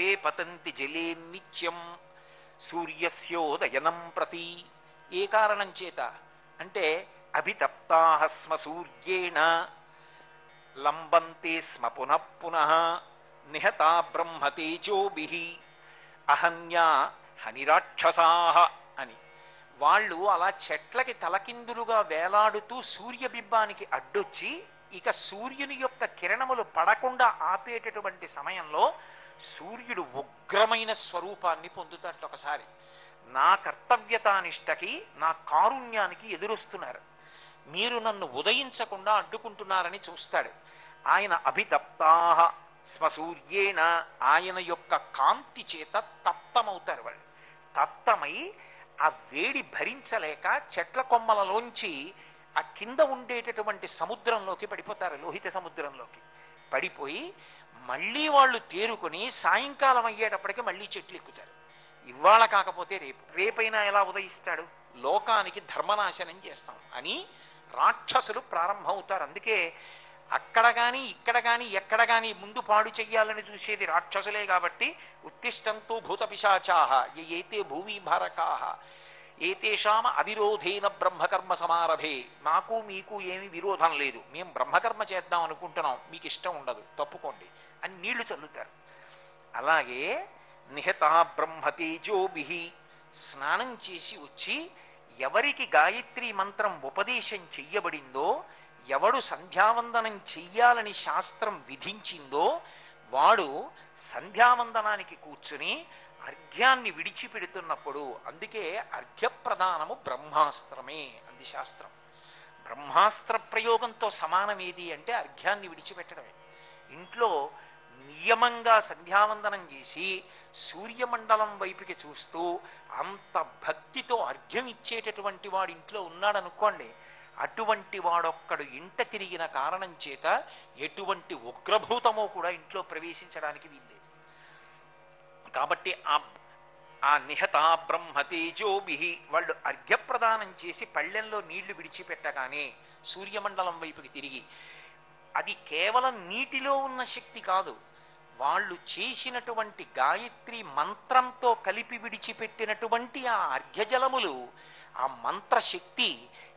ते పతంతి జలే నిత్యం సూర్యస్యోదయనం ప్రతి. ఏ కారణం చేత? అంటే అభితప్తాహ స్మ సూర్యేణ లంబంతే స్మ పునః పునః. నిహతా బ్రహ్మతేజోభి అహన్యా హనిరాక్షసాహ అని. వాళ్ళు అలా చెట్లకి తలకిందులుగా వేలాడుతూ సూర్యబింబానికి అడ్డొచ్చి ఇక సూర్యుని యొక్క కిరణములు పడకుండా ఆపేటటువంటి సమయంలో సూర్యుడు ఉగ్రమైన స్వరూపాన్ని పొందుతాడు ఒకసారి. నా కర్తవ్యతానిష్టకి నా కారుణ్యానికి ఎదురొస్తున్నారు. మీరు నన్ను ఉదయించకుండా అడ్డుకుంటున్నారని చూస్తాడు. ఆయన అభితప్తాహ స్వసూర్యేణ ఆయన యొక్క కాంతి చేత తప్తమవుతారు వాళ్ళు. తప్తమై ఆ వేడి భరించలేక చెట్ల కొమ్మలలోంచి ఆ కింద ఉండేటటువంటి సముద్రంలోకి పడిపోతారు లోహిత సముద్రంలోకి. పడిపోయి మళ్ళీ వాళ్ళు తేరుకొని సాయంకాలం అయ్యేటప్పటికి మళ్ళీ చెట్లు ఎక్కుతారు. ఇవాళ కాకపోతే రేపు. రేపైనా ఎలా ఉదయిస్తాడు? లోకానికి ధర్మనాశనం చేస్తాం అని రాక్షసులు ప్రారంభమవుతారు. అందుకే అక్కడ గాని ఇక్కడ గాని ఎక్కడ గాని ముందు పాడు చెయ్యాలని చూసేది రాక్షసులే కాబట్టి ఉత్తిష్టంతో భూత పిశాచాహ ఏతే భూమి భారకాహ ఏతేషామ అవిరోధేన బ్రహ్మకర్మ సమారభే. నాకు మీకు ఏమి విరోధం లేదు. మేము బ్రహ్మకర్మ చేద్దాం అనుకుంటున్నాం. మీకు ఇష్టం ఉండదు. తప్పుకోండి. అని నీళ్ళు చల్లుతారు. అలాగే నిహత బ్రహ్మతేజోభి స్నానం చేసి వచ్చి ఎవరికి గాయత్రి మంత్రం ఉపదేశం చెయ్యబడిందో ఎవడు సంధ్యావందనం చెయ్యాలని శాస్త్రం విధించిందో వాడు సంధ్యావందనానికి కూర్చుని అర్ఘ్యాన్ని విడిచిపెడుతున్నప్పుడు అందుకే అర్ఘ్యప్రదానము బ్రహ్మాస్త్రమే అంది శాస్త్రం. బ్రహ్మాస్త్ర ప్రయోగంతో సమానం ఏది అంటే అర్ఘ్యాన్ని విడిచిపెట్టడమే. ఇంట్లో నియమంగా సంధ్యావందనం చేసి సూర్యమండలం వైపుకి చూస్తూ అంత భక్తితో అర్ఘ్యం ఇచ్చేటటువంటి వాడు ఇంట్లో ఉన్నాడనుకోండి అటువంటి వాడొక్కడు ఇంట తిరిగిన కారణం చేత ఎటువంటి ఉగ్రభూతమో కూడా ఇంట్లో ప్రవేశించడానికి వీల్లేదు. కాబట్టి ఆ ఆ నిహత బ్రహ్మతేజోభి వాళ్ళు అర్ఘ్యప్రదానం చేసి పళ్ళెంలో నీళ్ళు విడిచిపెట్టగానే సూర్యమండలం వైపుకి తిరిగి అది కేవలం నీటిలో ఉన్న శక్తి కాదు వాళ్ళు చేసినటువంటి గాయత్రి మంత్రంతో కలిపి విడిచిపెట్టినటువంటి ఆ అర్ఘ్యజలములు ఆ మంత్రశక్తి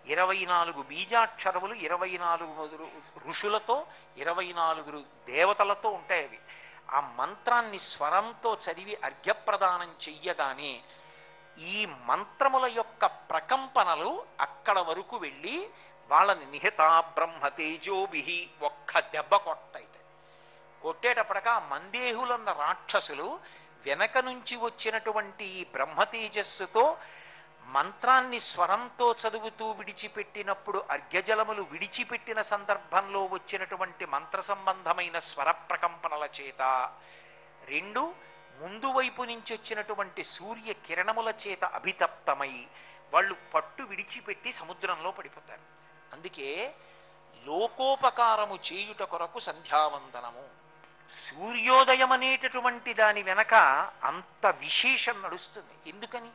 ఇరవై నాలుగు బీజాక్షరములు ఇరవై నాలుగు ఋషులతో ఇరవై నాలుగు దేవతలతో ఉంటాయి అవి. ఆ మంత్రాన్ని స్వరంతో చదివి అర్ఘ్యప్రదానం చెయ్యగానే ఈ మంత్రముల యొక్క ప్రకంపనలు అక్కడ వరకు వెళ్ళి వాళ్ళని నిహిత బ్రహ్మ తేజోభిహి ఒక్క దెబ్బ కొట్టయితే కొట్టేటప్పటికా మందేహులన్న రాక్షసులు వెనక నుంచి వచ్చినటువంటి ఈ బ్రహ్మ తేజస్సుతో మంత్రాన్ని స్వరంతో చదువుతూ విడిచిపెట్టినప్పుడు అర్ఘ్యజలములు విడిచిపెట్టిన సందర్భంలో వచ్చినటువంటి మంత్ర సంబంధమైన స్వర ప్రకంపనల చేత రెండు ముందు వైపు నుంచి వచ్చినటువంటి సూర్య కిరణముల చేత అభితప్తమై వాళ్ళు పట్టు విడిచిపెట్టి సముద్రంలో పడిపోతారు. అందుకే లోకోపకారము చేయుట కొరకు సంధ్యావందనము. సూర్యోదయం అనేటటువంటి దాని వెనక అంత విశేషం నడుస్తుంది. ఎందుకని?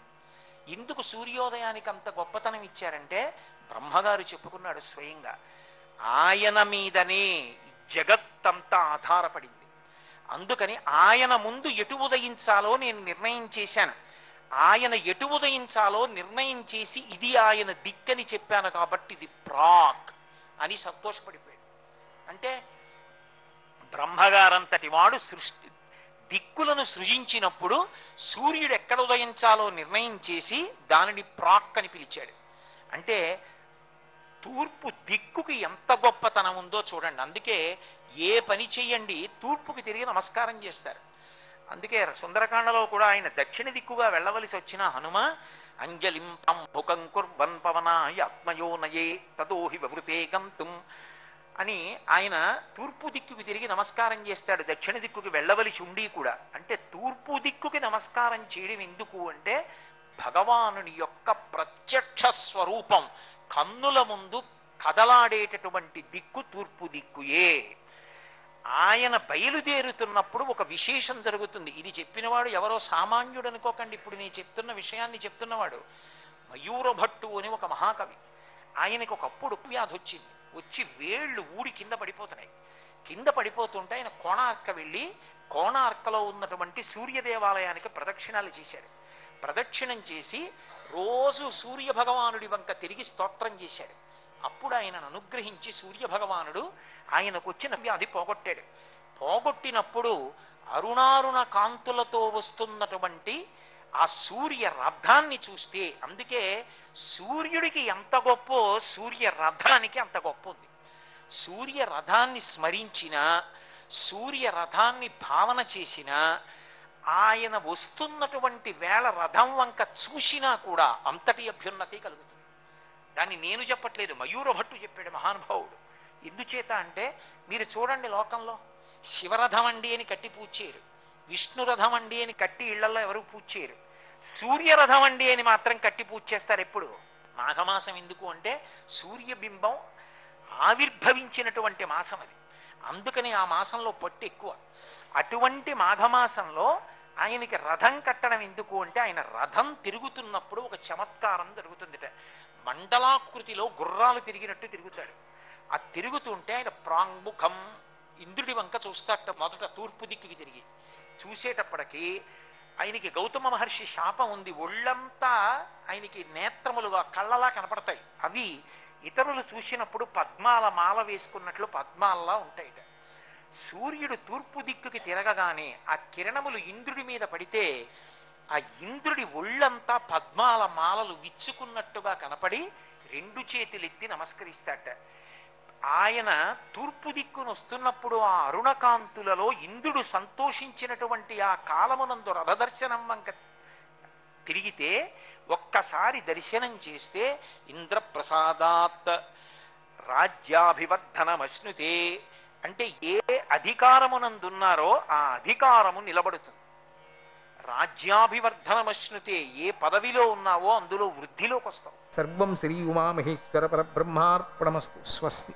ఎందుకు సూర్యోదయానికి అంత గొప్పతనం ఇచ్చారంటే బ్రహ్మగారు చెప్పుకున్నాడు స్వయంగా. ఆయన మీదనే జగత్తంతా ఆధారపడింది. అందుకని ఆయన ముందు ఎటు ఉదయించాలో నేను నిర్ణయం చేశాను. ఆయన ఎటు ఉదయించాలో నిర్ణయం చేసి ఇది ఆయన దిక్కని చెప్పాను కాబట్టి ఇది ప్రాక్ అని సంతోషపడిపోయాడు. అంటే బ్రహ్మగారంతటి వాడు సృష్టి దిక్కులను సృజించినప్పుడు సూర్యుడు ఎక్కడ ఉదయించాలో నిర్ణయం చేసి దానిని ప్రాక్ అని పిలిచాడు. అంటే తూర్పు దిక్కుకి ఎంత గొప్పతనం ఉందో చూడండి. అందుకే ఏ పని చెయ్యండి తూర్పుకి తిరిగి నమస్కారం చేస్తారు. అందుకే సుందరకాండలో కూడా ఆయన దక్షిణ దిక్కుగా వెళ్ళవలసి వచ్చిన హనుమ అంజలిం పంభుకం కుర్వన్ పవనాయ ఆత్మయోనయే తదోహి వివృతే గంతుం. అని ఆయన తూర్పు దిక్కుకి తిరిగి నమస్కారం చేస్తాడు. దక్షిణ దిక్కుకి వెళ్ళవలసి ఉండి కూడా. అంటే తూర్పు దిక్కుకి నమస్కారం చేయడం ఎందుకు అంటే భగవానుని యొక్క ప్రత్యక్ష స్వరూపం. కన్నుల ముందు కదలాడేటటువంటి దిక్కు తూర్పు దిక్కుయే. ఆయన బయలుదేరుతున్నప్పుడు ఒక విశేషం జరుగుతుంది. ఇది చెప్పినవాడు ఎవరో సామాన్యుడు అనుకోకండి. ఇప్పుడు నేను చెప్తున్న విషయాన్ని చెప్తున్నవాడు. మయూరభట్టు అని ఒక మహాకవి. ఆయనకు ఒకప్పుడు వ్యాధి వచ్చింది. వచ్చి వేళ్ళు ఊడి కింద పడిపోతున్నాయి. కింద పడిపోతుంటే ఆయన కోణార్క వెళ్ళి కోణార్కలో ఉన్నటువంటి సూర్య దేవాలయానికి ప్రదక్షిణాలు చేశాడు ప్రదక్షిణం చేసి రోజు సూర్య భగవానుడి వంక తిరిగి స్తోత్రం చేశాడు అప్పుడు ఆయనను అనుగ్రహించి సూర్య భగవానుడు ఆయనకు వచ్చిన వ్యాధి పోగొట్టాడు. పోగొట్టినప్పుడు అరుణారుణ కాంతులతో వస్తున్నటువంటి ఆ సూర్య రథాన్ని చూస్తే అందుకే సూర్యుడికి ఎంత గొప్పో సూర్య రథానికి అంత గొప్ప ఉంది. సూర్య రథాన్ని స్మరించిన సూర్య రథాన్ని భావన చేసిన ఆయన వస్తున్నటువంటి వేళ రథం వంక చూసినా కూడా అంతటి అభ్యున్నతి కలుగుతుంది. దాన్ని నేను చెప్పట్లేదు మయూరభట్టు చెప్పాడు మహానుభావుడు. ఎందుచేత అంటే మీరు చూడండి లోకంలో శివరథం అండి అని కట్టి పూజ చేయరు విష్ణురథం అండి అని కట్టి ఇళ్ళలో ఎవరు పూజ చేయరు. సూర్యరథం అండి అని మాత్రం కట్టి పూజ చేస్తారు ఎప్పుడు? మాఘమాసం ఎందుకు అంటే సూర్యబింబం ఆవిర్భవించినటువంటి మాసం అది. అందుకని ఆ మాసంలో పట్టు ఎక్కువ. అటువంటి మాఘమాసంలో ఆయనకి రథం కట్టడం ఎందుకు అంటే ఆయన రథం తిరుగుతున్నప్పుడు ఒక చమత్కారం జరుగుతుందిట. మండలాకృతిలో గుర్రాలు తిరిగినట్టు తిరుగుతాడు. ఆ తిరుగుతుంటే ఆయన ప్రాంగుఖం ఇంద్రుడి వంక చూస్తాట మొదట తూర్పు దిక్కుకి తిరిగి. చూసేటప్పటికి ఆయనకి గౌతమ మహర్షి శాపం ఉంది. ఒళ్ళంతా ఆయనకి నేత్రములుగా కళ్ళలా కనపడతాయి. అవి ఇతరులు చూసినప్పుడు పద్మాల మాల వేసుకున్నట్లు పద్మాలలా ఉంటాయిట సూర్యుడు తూర్పు దిక్కుకి తిరగగానే ఆ కిరణములు ఇంద్రుడి మీద పడితే ఆ ఇంద్రుడి ఒళ్ళంతా పద్మాల మాలలు విచ్చుకున్నట్టుగా కనపడి రెండు చేతులెత్తి నమస్కరిస్తాట ఆయన తూర్పు దిక్కును వస్తున్నప్పుడు ఆ అరుణకాంతులలో ఇంద్రుడు సంతోషించినటువంటి ఆ కాలమునందు రథదర్శనం వంక తిరిగితే ఒక్కసారి దర్శనం చేస్తే ఇంద్రప్రసాదాత్ రాజ్యాభివర్ధనమశ్నుతే. అంటే ఏ అధికారమునందున్నారో ఆ అధికారము నిలబడుతుంది. రాజ్యాభివర్ధనమశ్నుతే ఏ పదవిలో ఉన్నావో అందులో వృద్ధిలోకి వస్తావు సర్వం శ్రీ ఉమామహేశ్వర పరబ్రహ్మార్పణమస్తు. స్వస్తి.